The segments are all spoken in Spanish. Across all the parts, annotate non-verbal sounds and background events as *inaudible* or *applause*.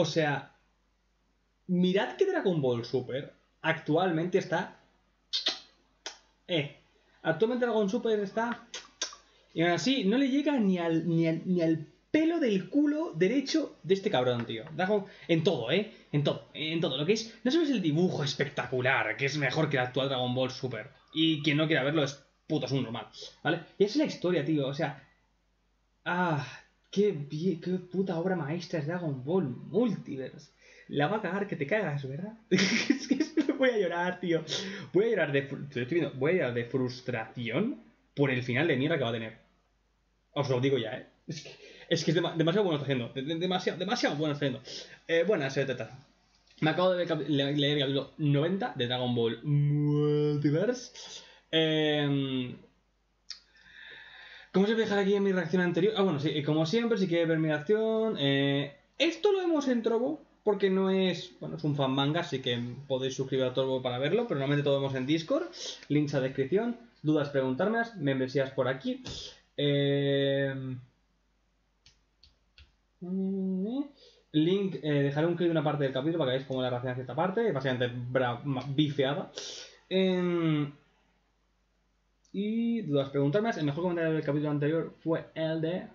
O sea, mirad que Dragon Ball Super actualmente está... Eh, actualmente Dragon Super está... Y aún así, no le llega ni al, ni al, ni al pelo del culo derecho de este cabrón, tío. Dragon, en todo, ¿eh? En todo, en todo. Lo que es, no solo es el dibujo espectacular, que es mejor que el actual Dragon Ball Super. Y quien no quiera verlo es puto, es un normal, ¿vale? Y es la historia, tío, o sea... Ah, qué, bien, qué puta obra maestra es Dragon Ball Multiverse. La va a cagar que te cagas, ¿verdad? *laughs* es que *laughs* voy a llorar, tío. Voy a llorar de... Estoy viendo, voy a llorar de frustración por el final de mierda que va a tener. Os lo digo ya, ¿eh? Es que es, demasiado bueno está haciendo. demasiado, demasiado bueno está haciendo. Eh, buenas, eh, teta. Me acabo de leer, el capítulo 90 de Dragon Ball Multiverse. Eh, ¿Cómo se puede dejar aquí en mi reacción anterior? Ah, bueno, sí, como siempre, si quieres ver mi reacción. Eh, esto lo vemos en Trovo, porque no es. Bueno, es un fan manga, así que podéis suscribir a Trovo para verlo, pero normalmente todo vemos en Discord. Links a descripción. Dudas, preguntarme, membresías por aquí. Eh. Link, eh, dejaré un clip de una parte del capítulo para que veáis cómo la reacción a esta parte, básicamente bifeada. Em, y dudas, preguntarme. El mejor comentario del capítulo anterior fue el de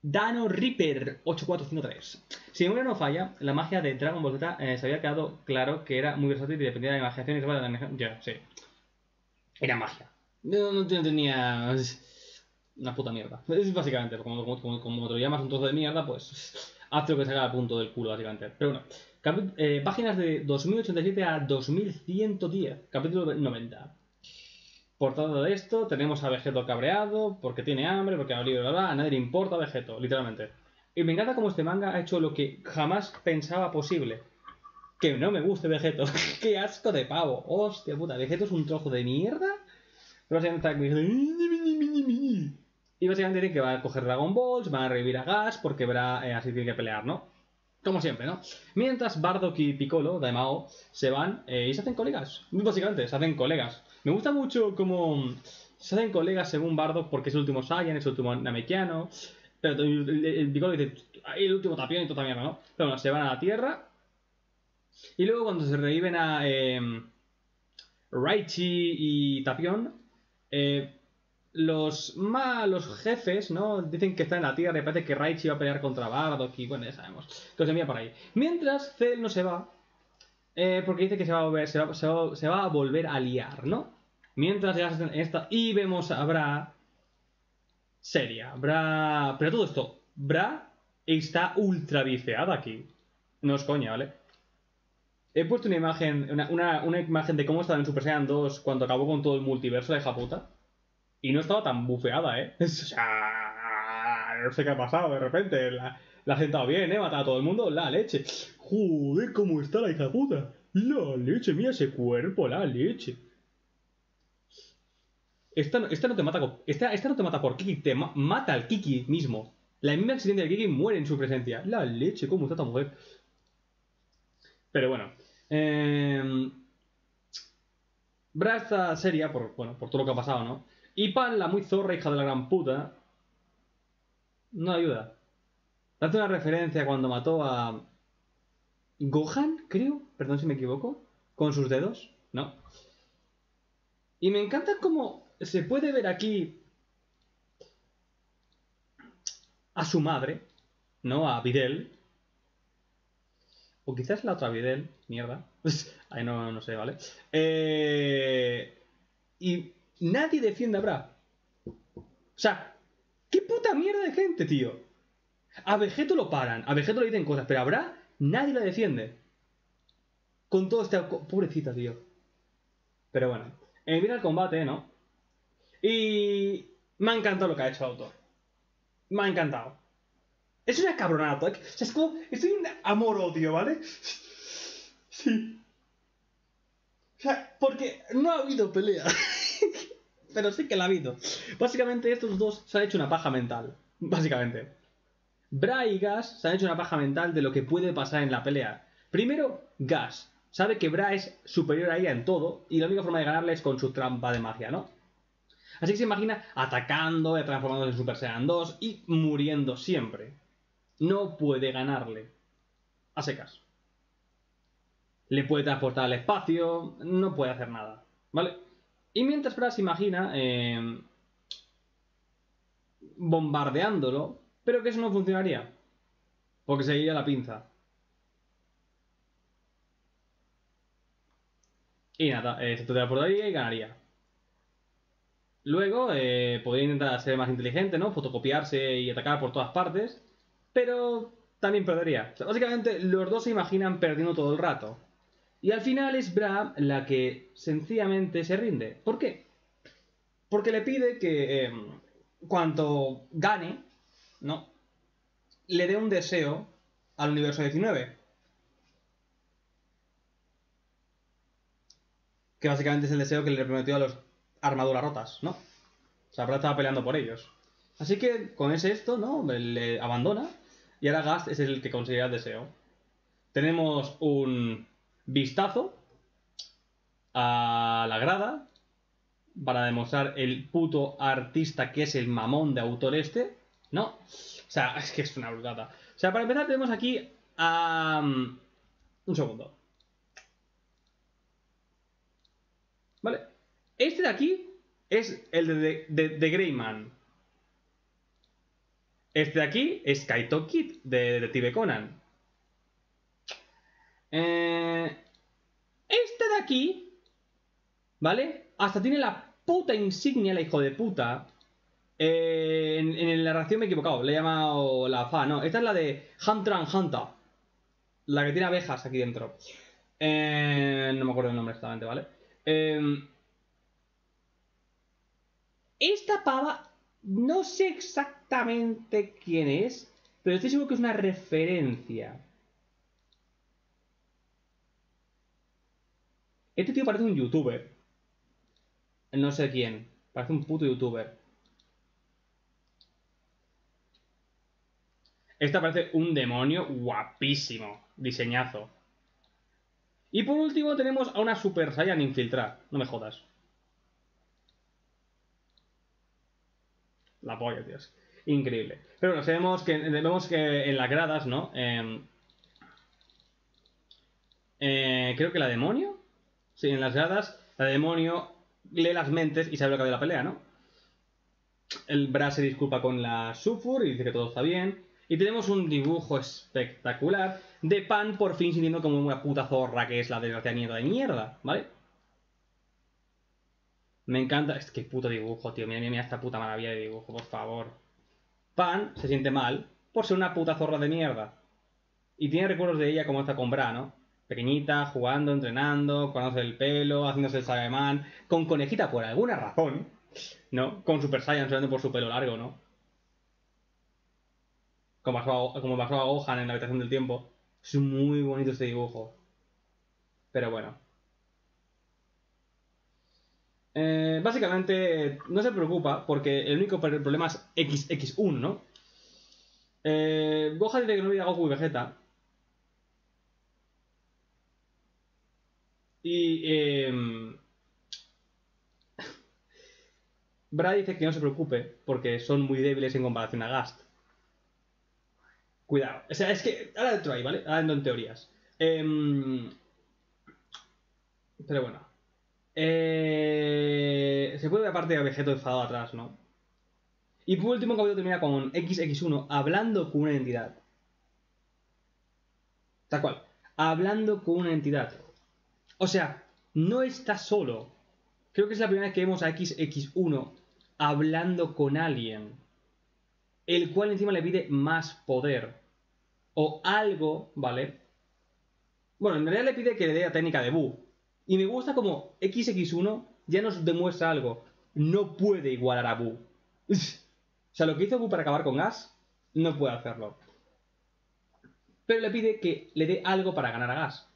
Dano Reaper 8453. Si memoria no falla, la magia de Dragon Ball Z eh, se había quedado claro que era muy versátil y dependía de la imaginación y de la imaginación. Ya, sí. Era magia. No, no tenía una puta mierda. Es básicamente, como, como, como, te lo llamas un trozo de mierda, pues *laughs* haz lo que salga al punto del culo, básicamente. Pero bueno, eh, páginas de 2087 a 2110, capítulo 90. Por todo esto, tenemos a Vegeto cabreado, porque tiene hambre, porque ha olido, a nadie le importa a Vegeto, literalmente. Y me encanta cómo este manga ha hecho lo que jamás pensaba posible. Que no me guste Vegeto. *laughs* ¡Qué asco de pavo! ¡Hostia puta! ¿Vegeto es un trozo de mierda? Y básicamente tiene que va a coger Dragon Balls, van a revivir a Gas porque verá eh, así tiene que pelear, ¿no? Como siempre, ¿no? Mientras Bardock y Piccolo, Daemao, se van eh, y se hacen colegas. Básicamente, se hacen colegas. Me gusta mucho cómo se hacen colegas según Bardock porque es el último Saiyan, es el último Namekiano. Pero el, Piccolo dice, el último tapión y toda mierda, ¿no? Pero bueno, se van a la Tierra. Y luego cuando se reviven a eh, Raichi y Tapión, eh, los malos jefes, ¿no? Dicen que está en la Tierra y parece que Raichi va a pelear contra Bardock y bueno, ya sabemos. Os envía por ahí. Mientras Cell no se va, eh, porque dice que se va, a volver, se, va, a volver a liar, ¿no? Mientras ya en esta y vemos a Bra seria. Bra... Pero todo esto, Bra está ultra viciada aquí. No es coña, ¿vale? He puesto una imagen, una, una, imagen de cómo estaba en Super Saiyan 2 cuando acabó con todo el multiverso de puta. Y no estaba tan bufeada, ¿eh? *laughs* O sea, no sé qué ha pasado de repente. La, la ha sentado bien, ¿eh? Matado a todo el mundo. La leche. Joder, cómo está la hija puta. La leche, mira ese cuerpo, la leche. Esta, no te mata por Kiki, te mata al Kiki mismo. La misma accidente del Kiki muere en su presencia. La leche, cómo está esta mujer. Pero bueno. Eh, seria por, todo lo que ha pasado, ¿no? Y Pan, la muy zorra, hija de la gran puta, no ayuda. Hace una referencia cuando mató a Gohan, creo, perdón si me equivoco, con sus dedos, ¿no? Y me encanta cómo se puede ver aquí a su madre, ¿no? A Videl. O quizás la otra Videl, mierda. Ahí no, no sé, ¿vale? Eh, y nadie defiende a Bra. O sea, ¿qué puta mierda de gente, tío? A Vegeto lo paran, a Vegeto le dicen cosas, pero a Bra nadie la defiende. Con todo este... Pobrecita, tío. Pero bueno. Eh, mira el combate, ¿no? Y... Me ha encantado lo que ha hecho el autor. Me ha encantado. Es una cabronada. O sea, es como... Estoy en amor-odio, ¿vale? Sí. O sea, porque no ha habido pelea. *laughs* pero sí que la ha habido. Básicamente estos dos se han hecho una paja mental. Básicamente. Bra y Gas se han hecho una paja mental de lo que puede pasar en la pelea. Primero, Gas. Sabe que Bra es superior a ella en todo y la única forma de ganarle es con su trampa de magia, ¿no? Así que se imagina atacando, transformándose en Super Saiyan 2 y muriendo siempre. No puede ganarle. A secas. Le puede transportar al espacio, no puede hacer nada, ¿vale? Y mientras Brass imagina eh, bombardeándolo, pero que eso no funcionaría. Porque seguiría la pinza. Y nada, eh, se teleportaría y ganaría. Luego eh, podría intentar ser más inteligente, ¿no? Fotocopiarse y atacar por todas partes. Pero también perdería. básicamente los dos se imaginan perdiendo todo el rato. Y al final es Bra la que sencillamente se rinde. ¿Por qué? Porque le pide que eh, cuanto gane, ¿no? Le dé un deseo al universo 19. Que básicamente es el deseo que le prometió a los armaduras rotas, ¿no? O sea, Bra estaba peleando por ellos. Así que con ese esto, ¿no? Le abandona. Y ahora Gast es el que consigue el deseo. Tenemos un vistazo a la grada para demostrar el puto artista que es el mamón de autor este, ¿no? O sea, es que es una brugada. O sea, para empezar tenemos aquí a... un segundo. ¿Vale? Este de aquí es el de, de, Greyman. Este de aquí es Kaito Kid de Detective Conan. Eh, este de aquí, ¿vale? Hasta tiene la puta insignia, la hijo de puta. Eh, en, la reacción me he equivocado, le he llamado la FA, no. Esta es la de Hunter and Hunter. La que tiene abejas aquí dentro. Eh, no me acuerdo el nombre exactamente, ¿vale? Esta pava, no sé exactamente quién es, pero estoy seguro que es una referencia. Este tío parece un youtuber. No sé quién. Parece un puto youtuber. Esta parece un demonio guapísimo. Diseñazo. Y por último tenemos a una Super Saiyan infiltrada. No me jodas. La polla, tíos. Increíble. Pero bueno, sabemos que, vemos que en las gradas, ¿no? Em, eh, creo que la demonio Sí, en las gradas, la demonio lee las mentes y sabe lo que de la pelea, ¿no? El Bra se disculpa con la Sufur y dice que todo está bien. Y tenemos un dibujo espectacular de Pan por fin sintiendo como una puta zorra que es la desgracia mierda de mierda, ¿vale? Me encanta. Es que puto dibujo, tío. Mira, mira, mira esta puta maravilla de dibujo, por favor. Pan se siente mal por ser una puta zorra de mierda. Y tiene recuerdos de ella como está con Bra, ¿no? pequeñita, jugando, entrenando, conoce el pelo, haciéndose el Sageman, con conejita por alguna razón, ¿no? Con Super Saiyan subiendo por su pelo largo, ¿no? Como pasó, como pasó a Gohan en la habitación del tiempo. Es muy bonito este dibujo. Pero bueno. Eh, básicamente, no se preocupa porque el único problema es XX1, ¿no? Eh, dice que no olvida Goku y Vegeta, Y *laughs* eh, Brad dice que no se preocupe porque son muy débiles en comparación a Gast. Cuidado. O sea, es que. Ahora dentro ahí, ¿vale? Ahora en teorías. Em, pero bueno. Eh, se puede ver aparte de Vegeto enfadado atrás, ¿no? Y por último, capítulo termina con XX1 hablando con una entidad. Tal cual. Hablando con una entidad. O sea, no está solo. Creo que es la primera vez que vemos a XX1 hablando con alguien, el cual encima le pide más poder. O algo, ¿vale? Bueno, en realidad le pide que le dé la técnica de Bu. Y me gusta como XX1 ya nos demuestra algo. No puede igualar a Bu. *laughs* o sea, lo que hizo Bu para acabar con Gas, no puede hacerlo. Pero le pide que le dé algo para ganar a Gas.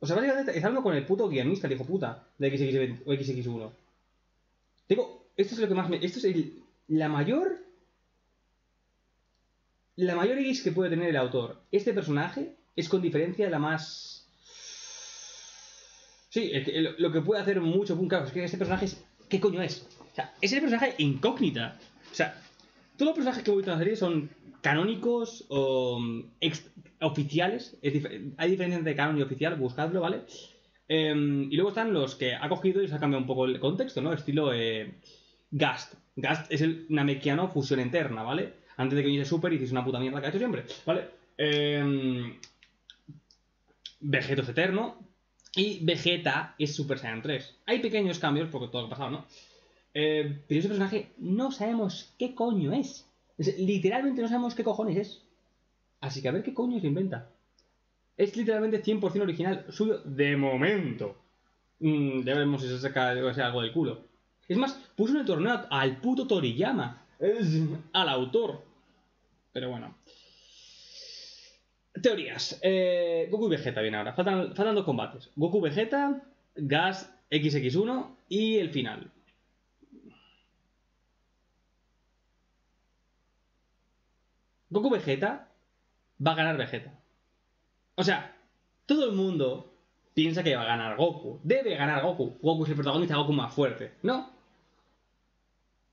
O sea, básicamente está hablando con el puto guionista, el hijo puta, de XX o XX1. Digo, esto es lo que más me. Esto es la mayor. La mayor X que puede tener el autor. Este personaje es con diferencia la más. Sí, lo que puede hacer mucho claro, es que este personaje es. ¿Qué coño es? O sea, es el personaje incógnita. O sea, todos los personajes que voy a la serie son canónicos o ex- oficiales. Hay diferencia entre canon y oficial, buscadlo, ¿vale? Em, y luego están los que ha cogido y se ha cambiado un poco el contexto, ¿no? Estilo eh, Gast. Gast es el namekiano fusión interna, ¿vale? Antes de que viniese Super hiciese una puta mierda que ha hecho siempre, ¿vale? Em, Vegeto es eterno. Y Vegeta es Super Saiyan 3. Hay pequeños cambios porque todo lo ha pasado, ¿no? Eh, pero ese personaje no sabemos qué coño es. Literalmente no sabemos qué cojones es. Así que a ver qué coño se inventa. Es literalmente 100% original suyo de momento. Mm, ya veremos si se saca algo del culo. Es más, puso en el torneo al puto Toriyama. Es al autor. Pero bueno. Teorías. Eh, Goku y Vegeta viene ahora. Faltan, dos combates. Goku Vegeta, Gas XX1 y el final. Goku Vegeta va a ganar Vegeta. O sea, todo el mundo piensa que va a ganar Goku. Debe ganar Goku. Goku es el protagonista, Goku más fuerte. No.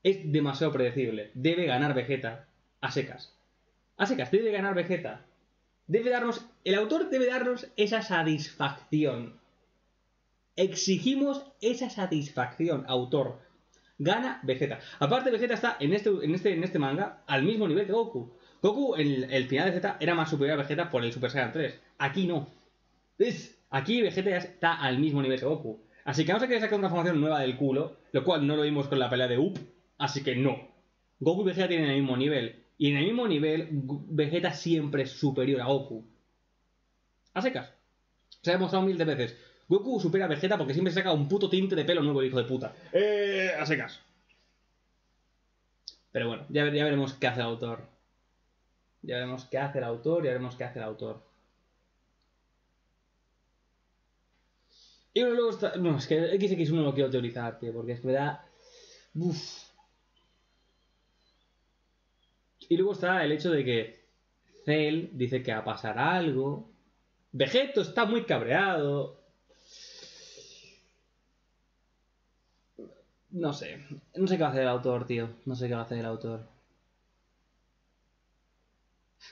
Es demasiado predecible. Debe ganar Vegeta a secas. A secas, debe ganar Vegeta. Debe darnos. El autor debe darnos esa satisfacción. Exigimos esa satisfacción, autor. Gana Vegeta. Aparte, Vegeta está en este, en este, en este manga al mismo nivel que Goku. Goku en el, final de Z era más superior a Vegeta por el Super Saiyan 3. Aquí no. ¿Ves? Aquí Vegeta ya está al mismo nivel que Goku. Así que vamos a querer sacar una formación nueva del culo, lo cual no lo vimos con la pelea de Up, así que no. Goku y Vegeta tienen el mismo nivel. Y en el mismo nivel, Vegeta siempre es superior a Goku. A secas. Se ha demostrado mil de veces. Goku supera a Vegeta porque siempre saca un puto tinte de pelo nuevo, el hijo de puta. Eh, a secas. Pero bueno, ya, ver- ya veremos qué hace el autor. Ya veremos qué hace el autor, ya veremos qué hace el autor. Y luego está... No, es que el XX1 no lo quiero teorizar, tío, porque es que me da... Uf. Y luego está el hecho de que Cell dice que va a pasar algo. Vegeto está muy cabreado. No sé. No sé qué va a hacer el autor, tío. No sé qué va a hacer el autor.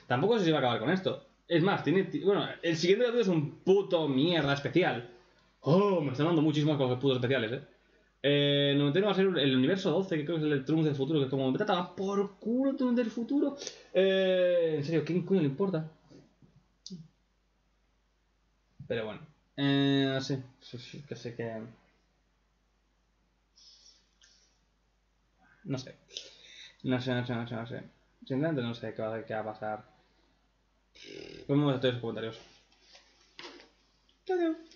Tampoco sé si va a acabar con esto. Es más, tiene. ti- Bueno, el siguiente capítulo es un puto mierda especial. Oh, me están dando muchísimas cosas putos especiales, eh. Eh, el 91 va a ser el universo 12, que creo que es el Trunks del futuro, que es como me trata por culo Trunks del futuro. Eh, en serio, ¿quién coño le importa? Pero bueno. Eh, no sé. Que sé que. No sé. No sé, no sé, no sé, no sé. Simplemente no sé qué va, qué va a pasar. Vamos a todos los comentarios. Chao, chao.